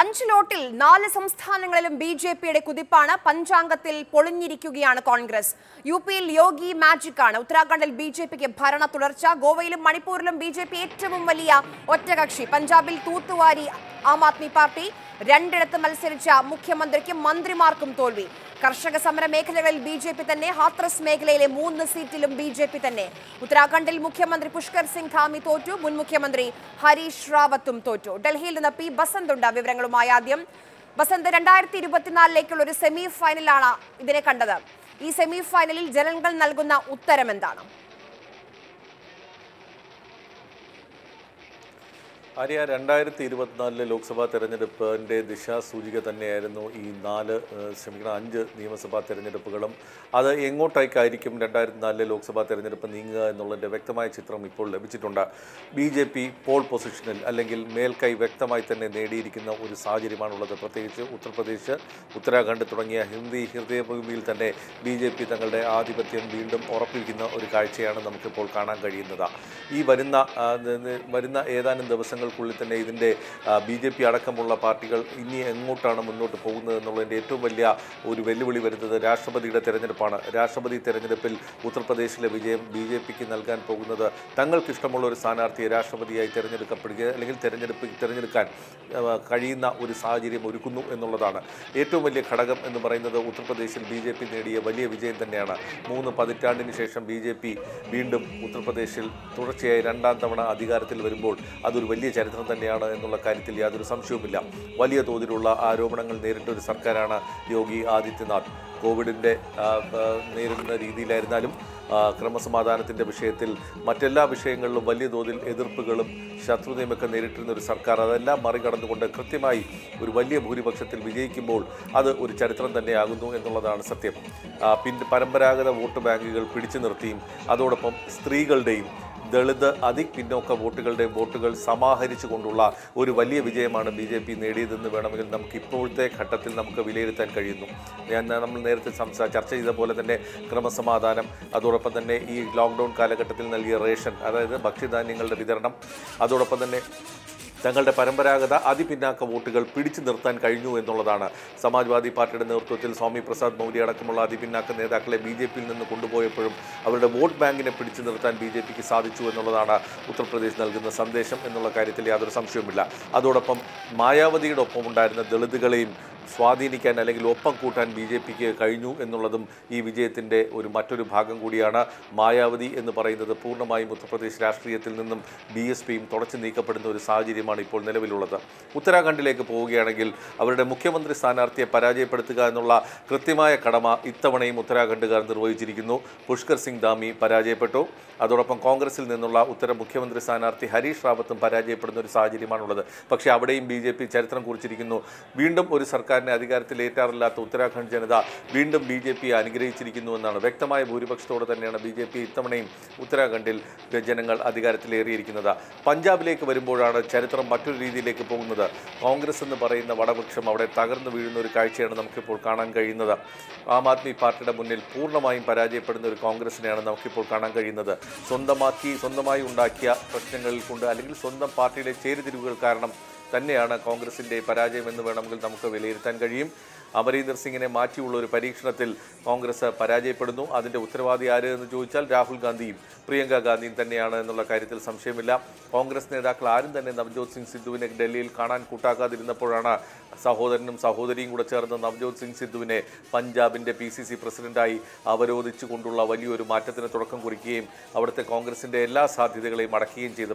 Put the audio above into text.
അഞ്ച് ലോട്ടിൽ നാല് സംസ്ഥാനങ്ങളിലും ബി ജെ പിയുടെ കുതിപ്പാണ് പഞ്ചാംഗത്തിൽ പൊളിഞ്ഞിരിക്കുകയാണ് കോൺഗ്രസ്. യു പിയിൽ യോഗി മാജിക് ആണ് ഉത്തരാഖണ്ഡിൽ ബി ജെ പിക്ക് ഭരണ തുടർച്ച. ഗോവയിലും മണിപ്പൂരിലും ബി ജെ പി ഏറ്റവും വലിയ ഒറ്റകക്ഷി. പഞ്ചാബിൽ തൂത്തുവാരി ആം ആദ്മി പാർട്ടി രണ്ടിടത്ത് മത്സരിച്ച മുഖ്യമന്ത്രിക്കും മന്ത്രിമാർക്കും തോൽവി. കർഷക സമര മേഖലകളിൽ ബി ജെ പി തന്നെ ഹാത്രസ് മേഖലയിലെ മൂന്ന് സീറ്റിലും ബി ജെ പി തന്നെ. ഉത്തരാഖണ്ഡിൽ മുഖ്യമന്ത്രി പുഷ്കർ സിംഗ് ധാമി തോറ്റു മുൻ മുഖ്യമന്ത്രി ഹരീഷ് റാവത്തും തോറ്റു. ഡൽഹിയിൽ നിന്ന് പി ബസന്ത് ഉണ്ട് വിവരങ്ങളുമായി ആദ്യം. ബസന്ത് രണ്ടായിരത്തി ഇരുപത്തിനാലിലേക്കുള്ള ഒരു സെമി ഫൈനലാണ് ഇതിനെ കണ്ടത്. ഈ സെമി ഫൈനലിൽ ജനങ്ങൾ നൽകുന്ന ഉത്തരം എന്താണ്? ആര്യ രണ്ടായിരത്തി ഇരുപത്തിനാലിലെ ലോക്സഭാ തെരഞ്ഞെടുപ്പിന്റെ ദിശാസൂചിക തന്നെയായിരുന്നു ഈ നാല് ക്ഷമിക്കണം അഞ്ച് നിയമസഭാ തെരഞ്ഞെടുപ്പുകളും. അത് എങ്ങോട്ടേക്കായിരിക്കും രണ്ടായിരത്തി നാലിലെ ലോക്സഭാ തെരഞ്ഞെടുപ്പ് നീങ്ങുക എന്നുള്ളതിന്റെ വ്യക്തമായ ചിത്രം ഇപ്പോൾ ലഭിച്ചിട്ടുണ്ട്. ബി ജെ പി പോൾ പൊസിഷനിൽ അല്ലെങ്കിൽ മേൽക്കൈ വ്യക്തമായി തന്നെ നേടിയിരിക്കുന്ന ഒരു സാഹചര്യമാണുള്ളത്. പ്രത്യേകിച്ച് ഉത്തർപ്രദേശ് ഉത്തരാഖണ്ഡ് തുടങ്ങിയ ഹിന്ദി ഹൃദയഭൂമിയിൽ തന്നെ ബി ജെ പി തങ്ങളുടെ ആധിപത്യം വീണ്ടും ഉറപ്പിക്കുന്ന ഒരു കാഴ്ചയാണ് നമുക്കിപ്പോൾ കാണാൻ കഴിയുന്നത്. ഈ വരുന്ന വരുന്ന ഏതാനും ദിവസങ്ങൾക്കുള്ളിൽ തന്നെ ഇതിന്റെ ബി ജെ പി അടക്കമുള്ള പാർട്ടികൾ ഇനി എങ്ങോട്ടാണ് മുന്നോട്ട് പോകുന്നത് എന്നുള്ളതിന്റെ ഏറ്റവും വലിയ ഒരു വെല്ലുവിളി വരുന്നത് രാഷ്ട്രപതിയുടെ തെരഞ്ഞെടുപ്പാണ്. രാഷ്ട്രപതി തെരഞ്ഞെടുപ്പിൽ ഉത്തർപ്രദേശിലെ വിജയം ബി ജെ പിക്ക് നൽകാൻ പോകുന്നത് തങ്ങൾക്ക് ഇഷ്ടമുള്ള ഒരു സ്ഥാനാർത്ഥിയെ രാഷ്ട്രപതിയായി തിരഞ്ഞെടുക്കപ്പെടുക അല്ലെങ്കിൽ തിരഞ്ഞെടുപ്പ് തിരഞ്ഞെടുക്കാൻ കഴിയുന്ന ഒരു സാഹചര്യം ഒരുക്കുന്നു എന്നുള്ളതാണ്. ഏറ്റവും വലിയ ഘടകം എന്ന് പറയുന്നത് ഉത്തർപ്രദേശിൽ ബി ജെ പി നേടിയ വലിയ വിജയം തന്നെയാണ്. മൂന്ന് പതിറ്റാണ്ടിന് ശേഷം ബി ജെ പി വീണ്ടും ഉത്തർപ്രദേശിൽ തുടർച്ചയായി രണ്ടാം തവണ അധികാരത്തിൽ വരുമ്പോൾ അതൊരു വലിയ ചരിത്രം തന്നെയാണ് എന്നുള്ള കാര്യത്തിൽ യാതൊരു സംശയവുമില്ല. വലിയ തോതിലുള്ള ആരോപണങ്ങൾ നേരിട്ട ഒരു സർക്കാരാണ് യോഗി ആദിത്യനാഥ്. കോവിഡിന്റെ നേരിടുന്ന രീതിയിലായിരുന്നാലും ക്രമസമാധാനത്തിന്റെ വിഷയത്തിൽ മറ്റെല്ലാ വിഷയങ്ങളിലും വലിയ തോതിൽ എതിർപ്പുകളും ശത്രുതയുമൊക്കെ നേരിട്ടിരുന്ന ഒരു സർക്കാർ അതെല്ലാം മറികടന്നുകൊണ്ട് കൃത്യമായി ഒരു വലിയ ഭൂരിപക്ഷത്തിൽ വിജയിക്കുമ്പോൾ അത് ഒരു ചരിത്രം തന്നെയാകുന്നു എന്നുള്ളതാണ് സത്യം. പിൻ പരമ്പരാഗത വോട്ട് ബാങ്കുകൾ പിടിച്ചു നിർത്തിയും അതോടൊപ്പം സ്ത്രീകളുടെയും ദളിത് അതിപിന്നോക്ക വോട്ടുകളുടെ വോട്ടുകൾ സമാഹരിച്ചു കൊണ്ടുള്ള ഒരു വലിയ വിജയമാണ് ബി ജെ പി നേടിയതെന്ന് വേണമെങ്കിൽ നമുക്ക് ഇപ്പോഴത്തെ ഘട്ടത്തിൽ നമുക്ക് വിലയിരുത്താൻ കഴിയുന്നു. ഞാൻ നമ്മൾ നേരത്തെ സംസാ ചർച്ച ചെയ്ത പോലെ തന്നെ ക്രമസമാധാനം അതോടൊപ്പം തന്നെ ഈ ലോക്ക്ഡൗൺ കാലഘട്ടത്തിൽ നൽകിയ റേഷൻ അതായത് ഭക്ഷ്യധാന്യങ്ങളുടെ വിതരണം അതോടൊപ്പം തന്നെ തങ്ങളുടെ പരമ്പരാഗത അതിപിന്നാക്ക വോട്ടുകൾ പിടിച്ചു നിർത്താൻ കഴിഞ്ഞു എന്നുള്ളതാണ്. സമാജ്വാദി പാർട്ടിയുടെ നേതൃത്വത്തിൽ സ്വാമി പ്രസാദ് മൗര്യ അടക്കമുള്ള അതിപിന്നാക്ക നേതാക്കളെ ബി ജെ പിയിൽ നിന്ന് കൊണ്ടുപോയപ്പോഴും അവരുടെ വോട്ട് ബാങ്കിനെ പിടിച്ചു നിർത്താൻ ബി ജെ പിക്ക് സാധിച്ചു എന്നുള്ളതാണ് ഉത്തർപ്രദേശ് നൽകുന്ന സന്ദേശം എന്നുള്ള കാര്യത്തിൽ യാതൊരു സംശയവുമില്ല. അതോടൊപ്പം മായാവതിയുടെ ഒപ്പം ഉണ്ടായിരുന്ന ദളിതുകളെയും സ്വാധീനിക്കാൻ അല്ലെങ്കിൽ ഒപ്പം കൂട്ടാൻ ബി ജെ പിക്ക് കഴിഞ്ഞു എന്നുള്ളതും ഈ വിജയത്തിന്റെ ഒരു മറ്റൊരു ഭാഗം കൂടിയാണ്. മായാവതി എന്ന് പറയുന്നത് പൂർണമായും ഉത്തർപ്രദേശ് രാഷ്ട്രീയത്തിൽ നിന്നും ബി എസ് പിയും തുടച്ചു നീക്കപ്പെടുന്ന ഒരു സാഹചര്യമാണ് ഇപ്പോൾ നിലവിലുള്ളത്. ഉത്തരാഖണ്ഡിലേക്ക് പോവുകയാണെങ്കിൽ അവരുടെ മുഖ്യമന്ത്രി സ്ഥാനാർത്ഥിയെ പരാജയപ്പെടുത്തുക എന്നുള്ള കൃത്യമായ കടമ ഇത്തവണയും ഉത്തരാഖണ്ഡുകാർ നിർവഹിച്ചിരിക്കുന്നു. പുഷ്കർ സിംഗ് ധാമി പരാജയപ്പെട്ടു. അതോടൊപ്പം കോൺഗ്രസിൽ നിന്നുള്ള ഉത്തര മുഖ്യമന്ത്രി സ്ഥാനാർത്ഥി ഹരീഷ് റാവത്തും പരാജയപ്പെടുന്ന ഒരു സാഹചര്യമാണുള്ളത്. പക്ഷേ അവിടെയും ബി ചരിത്രം കുറിച്ചിരിക്കുന്നു. വീണ്ടും ഒരു സർക്കാരിനെ അധികാരത്തിലേറ്റാറില്ലാത്ത ഉത്തരാഖണ്ഡ് ജനത വീണ്ടും ബി ജെ പിയെ അനുഗ്രഹിച്ചിരിക്കുന്നുവെന്നാണ് വ്യക്തമായ ഭൂരിപക്ഷത്തോടെ തന്നെയാണ് ബി ജെ പി ഇത്തവണയും ഉത്തരാഖണ്ഡിൽ ജനങ്ങൾ അധികാരത്തിലേറിയിരിക്കുന്നത്. പഞ്ചാബിലേക്ക് വരുമ്പോഴാണ് ചരിത്രം മറ്റൊരു രീതിയിലേക്ക് പോകുന്നത്. കോൺഗ്രസ് എന്ന് പറയുന്ന വടപക്ഷം അവിടെ തകർന്നു വീഴുന്ന ഒരു കാഴ്ചയാണ് നമുക്കിപ്പോൾ കാണാൻ കഴിയുന്നത്. ആം ആദ്മി പാർട്ടിയുടെ മുന്നിൽ പൂർണമായും പരാജയപ്പെടുന്ന ഒരു കോൺഗ്രസിനെയാണ് നമുക്കിപ്പോൾ കാണാൻ കഴിയുന്നത്. സ്വന്തമാക്കി സ്വന്തമായി ഉണ്ടാക്കിയ പ്രശ്നങ്ങളിൽ കൊണ്ട് അല്ലെങ്കിൽ സ്വന്തം പാർട്ടിയിലെ ചേരിതിരിവുകൾ കാരണം തന്നെയാണ് കോൺഗ്രസിന്റെ പരാജയം എന്ന് വേണമെങ്കിൽ നമുക്ക് വിലയിരുത്താൻ കഴിയും. അമരീന്ദർ സിംഗിനെ മാറ്റിയുള്ള ഒരു പരീക്ഷണത്തിൽ കോൺഗ്രസ് പരാജയപ്പെടുന്നു. അതിന്റെ ഉത്തരവാദി ആര് എന്ന് ചോദിച്ചാൽ രാഹുൽ ഗാന്ധിയും പ്രിയങ്ക ഗാന്ധിയും തന്നെയാണ് എന്നുള്ള കാര്യത്തിൽ സംശയമില്ല. കോൺഗ്രസ് നേതാക്കൾ ആരും തന്നെ നവജോത് സിംഗ് സിദ്ധുവിനെ ഡൽഹിയിൽ കാണാൻ കൂട്ടാക്കാതിരുന്നപ്പോഴാണ് സഹോദരനും സഹോദരിയും കൂടെ ചേർന്ന് നവജോത് സിംഗ് സിദ്ധുവിനെ പഞ്ചാബിന്റെ പി സി സി പ്രസിഡന്റായി അവരോധിച്ചു കൊണ്ടുള്ള വലിയൊരു മാറ്റത്തിന് തുടക്കം കുറിക്കുകയും അവിടുത്തെ കോൺഗ്രസിന്റെ എല്ലാ സാധ്യതകളെയും അടക്കുകയും ചെയ്തത്